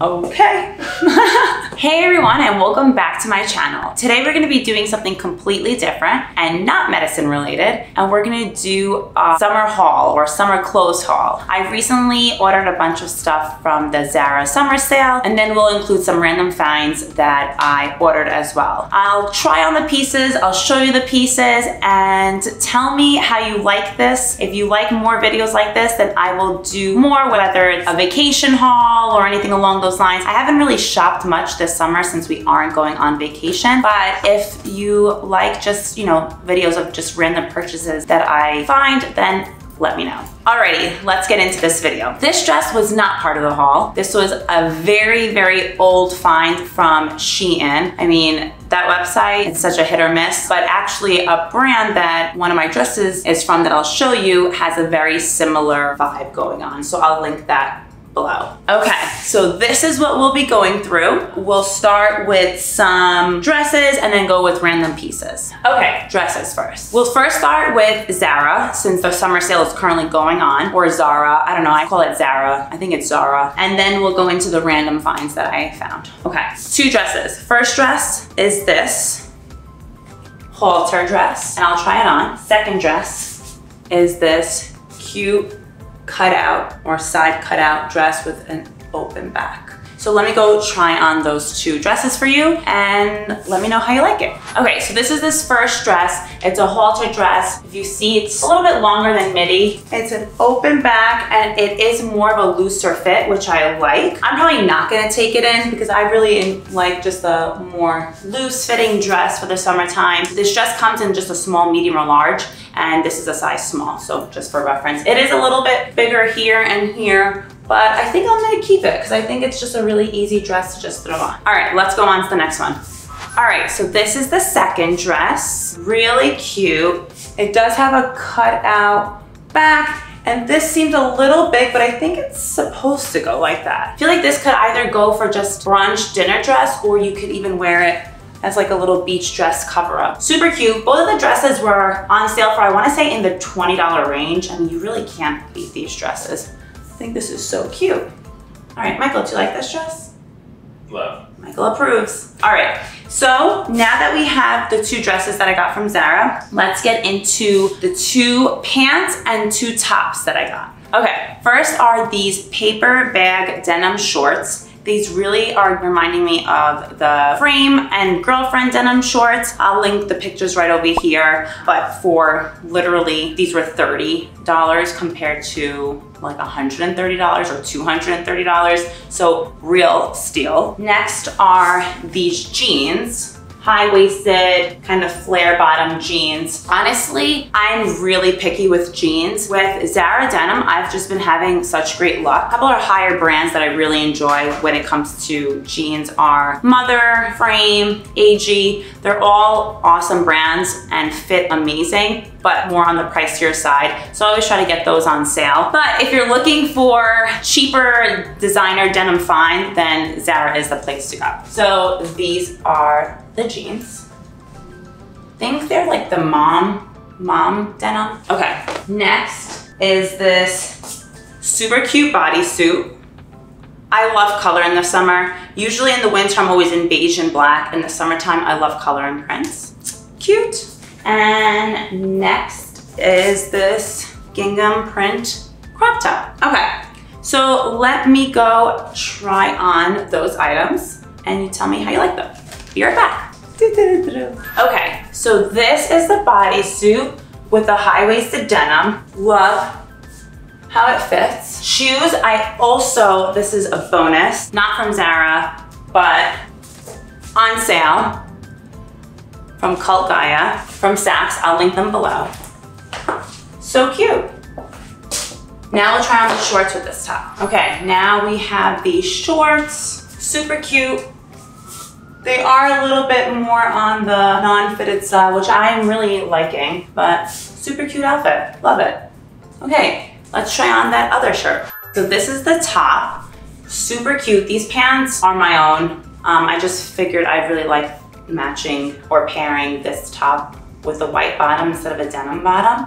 Okay. hey everyone and welcome back to my channel. Today we're gonna be doing something completely different and not medicine related and we're gonna do a summer haul or summer clothes haul. I recently ordered a bunch of stuff from the Zara summer sale and then we'll include some random finds that I ordered as well. I'll try on the pieces, I'll show you the pieces and tell me how you like this. If you like more videos like this then I will do more whether it's a vacation haul or anything along those lines. I haven't really shopped much this summer since we aren't going on vacation, but if you like just, you know, videos of just random purchases that I find, then let me know. Alrighty, let's get into this video. This dress was not part of the haul. This was a very, very old find from Shein. I mean, that website, it's such a hit or miss, but actually a brand that one of my dresses is from that I'll show you has a very similar vibe going on. So I'll link that below. Okay, so this is what we'll be going through. We'll start with some dresses and then go with random pieces. Okay, dresses first. We'll first start with Zara since the summer sale is currently going on, or Zara, I don't know, I call it Zara. I think it's Zara. And then we'll go into the random finds that I found. Okay, two dresses. First dress is this halter dress, and I'll try it on. Second dress is this cute cutout or side cutout dress with an open back. So let me go try on those two dresses for you and let me know how you like it. Okay, so this is this first dress. It's a halter dress. If you see, it's a little bit longer than midi. It's an open back and it is more of a looser fit, which I like. I'm probably not gonna take it in because I really like just a more loose fitting dress for the summertime. This dress comes in just a small, medium, or large and this is a size small, so just for reference. It is a little bit bigger here and here, but I think I'm gonna keep it because I think it's just a really easy dress to just throw on. All right, let's go on to the next one. All right, so this is the second dress. Really cute. It does have a cutout back and this seems a little big, but I think it's supposed to go like that. I feel like this could either go for just brunch dinner dress or you could even wear it as like a little beach dress cover up. Super cute. Both of the dresses were on sale for, I wanna say in the $20 range. I mean, you really can't beat these dresses. I think this is so cute. All right, Michael, do you like this dress? Love. Michael approves. All right, so now that we have the two dresses that I got from Zara, let's get into the two pants and two tops that I got. Okay, first are these paper bag denim shorts. These really are reminding me of the frame and girlfriend denim shorts. I'll link the pictures right over here, but for literally, these were $30 compared to like $130 or $230. So real steal. Next are these jeans high-waisted, kind of flare bottom jeans. Honestly, I'm really picky with jeans. With Zara Denim, I've just been having such great luck. A couple of higher brands that I really enjoy when it comes to jeans are Mother, Frame, AG. They're all awesome brands and fit amazing but more on the pricier side. So I always try to get those on sale. But if you're looking for cheaper designer denim fine, then Zara is the place to go. So these are the jeans. Think they're like the mom, mom denim. Okay, next is this super cute bodysuit. I love color in the summer. Usually in the winter, I'm always in beige and black. In the summertime, I love color and prints. Cute. And next is this gingham print crop top. Okay, so let me go try on those items and you tell me how you like them. Be right back. Okay, so this is the bodysuit with the high-waisted denim. Love how it fits. Shoes, I also, this is a bonus, not from Zara, but on sale from Cult Gaia, from Saks. I'll link them below. So cute. Now we'll try on the shorts with this top. Okay, now we have these shorts, super cute. They are a little bit more on the non-fitted side, which I am really liking, but super cute outfit, love it. Okay, let's try on that other shirt. So this is the top, super cute. These pants are my own. Um, I just figured I really like matching or pairing this top with a white bottom instead of a denim bottom.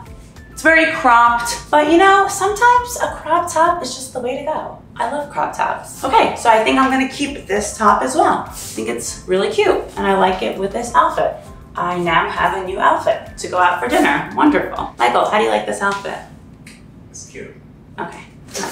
It's very cropped, but you know, sometimes a crop top is just the way to go. I love crop tops. Okay, so I think I'm gonna keep this top as well. I think it's really cute and I like it with this outfit. I now have a new outfit to go out for dinner. Wonderful. Michael, how do you like this outfit? It's cute. Okay.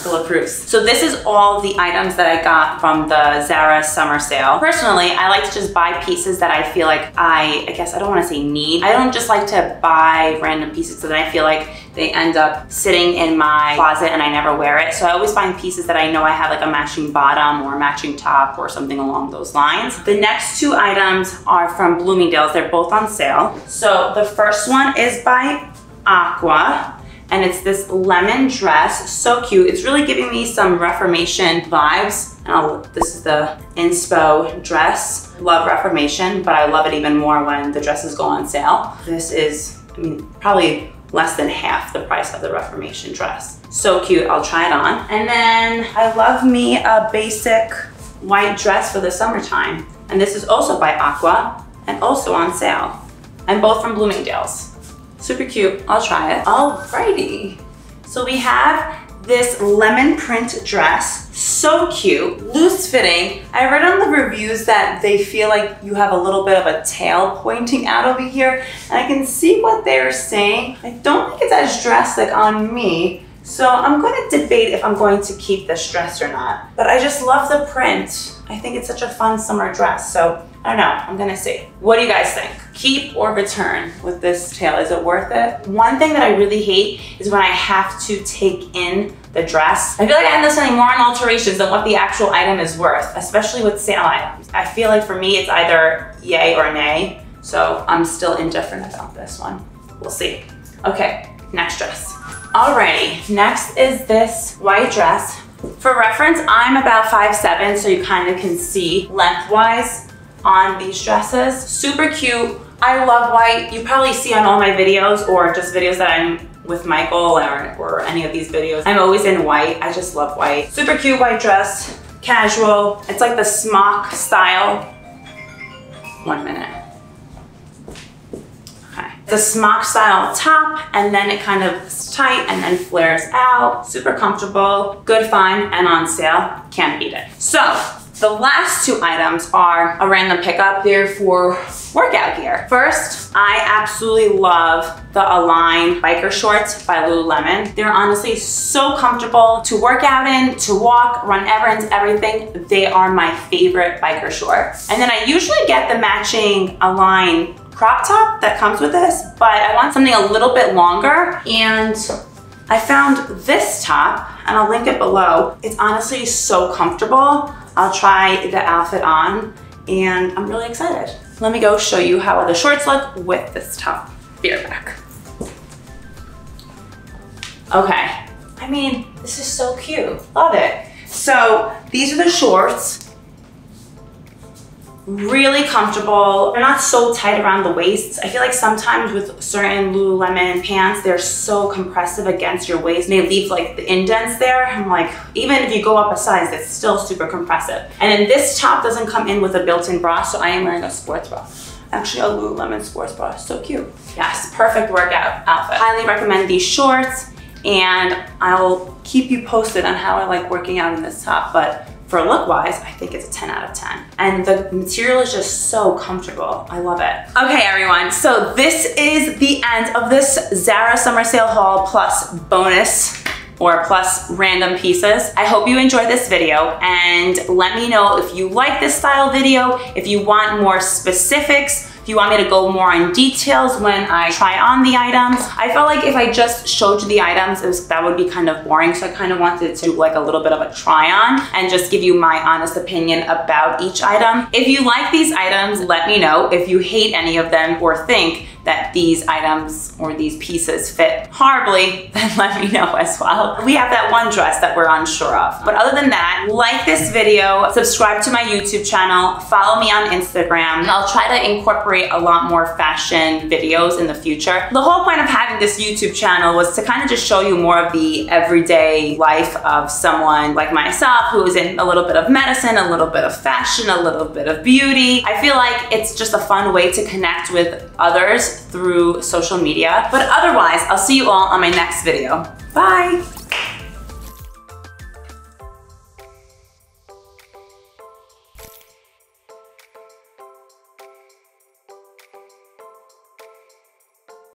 Approves. So this is all the items that I got from the Zara summer sale. Personally, I like to just buy pieces that I feel like I, I guess I don't want to say need. I don't just like to buy random pieces so that I feel like they end up sitting in my closet and I never wear it. So I always find pieces that I know I have like a matching bottom or matching top or something along those lines. The next two items are from Bloomingdale's. They're both on sale. So the first one is by Aqua and it's this lemon dress, so cute. It's really giving me some Reformation vibes. And I'll, this is the inspo dress. Love Reformation, but I love it even more when the dresses go on sale. This is, I mean, probably less than half the price of the Reformation dress. So cute, I'll try it on. And then I love me a basic white dress for the summertime. And this is also by Aqua and also on sale. And both from Bloomingdale's. Super cute, I'll try it. Alrighty. So we have this lemon print dress, so cute, loose fitting. I read on the reviews that they feel like you have a little bit of a tail pointing out over here, and I can see what they're saying. I don't think it's as drastic on me, so I'm going to debate if I'm going to keep this dress or not. But I just love the print. I think it's such a fun summer dress, so I don't know, I'm gonna see. What do you guys think? Keep or return with this tail, is it worth it? One thing that I really hate is when I have to take in the dress. I feel like I end up spending more on alterations than what the actual item is worth, especially with sale items. I feel like for me, it's either yay or nay, so I'm still indifferent about this one. We'll see. Okay, next dress. Alrighty, next is this white dress. For reference, I'm about 5'7", so you kind of can see lengthwise on these dresses. Super cute. I love white. You probably see on all my videos or just videos that I'm with Michael or, or any of these videos. I'm always in white. I just love white. Super cute white dress, casual. It's like the smock style. One minute. Okay. The smock style top and then it kind of is tight and then flares out. Super comfortable, good find and on sale. Can't beat it. So the last two items are a random pickup. They're for workout gear. First, I absolutely love the Align biker shorts by Lululemon. They're honestly so comfortable to work out in, to walk, run errands, everything. They are my favorite biker shorts. And then I usually get the matching Align crop top that comes with this, but I want something a little bit longer and I found this top and I'll link it below. It's honestly so comfortable. I'll try the outfit on and I'm really excited. Let me go show you how the shorts look with this top. Be right back. Okay, I mean, this is so cute. Love it. So these are the shorts really comfortable. They're not so tight around the waist. I feel like sometimes with certain Lululemon pants, they're so compressive against your waist. They leave like the indents there. I'm like, even if you go up a size, it's still super compressive. And then this top doesn't come in with a built-in bra, so I am wearing a sports bra. Actually, a Lululemon sports bra, so cute. Yes, perfect workout outfit. Highly recommend these shorts and I'll keep you posted on how I like working out in this top, but for look wise, I think it's a 10 out of 10. And the material is just so comfortable. I love it. Okay, everyone. So this is the end of this Zara summer sale haul plus bonus or plus random pieces. I hope you enjoyed this video and let me know if you like this style video, if you want more specifics, if you want me to go more in details when I try on the items. I felt like if I just showed you the items, was, that would be kind of boring. So I kind of wanted to do like a little bit of a try on and just give you my honest opinion about each item. If you like these items, let me know. If you hate any of them or think that these items or these pieces fit horribly, then let me know as well. We have that one dress that we're unsure of. But other than that, like this video, subscribe to my YouTube channel, follow me on Instagram. I'll try to incorporate a lot more fashion videos in the future. The whole point of having this YouTube channel was to kind of just show you more of the everyday life of someone like myself who is in a little bit of medicine, a little bit of fashion, a little bit of beauty. I feel like it's just a fun way to connect with others through social media. But otherwise, I'll see you all on my next video. Bye!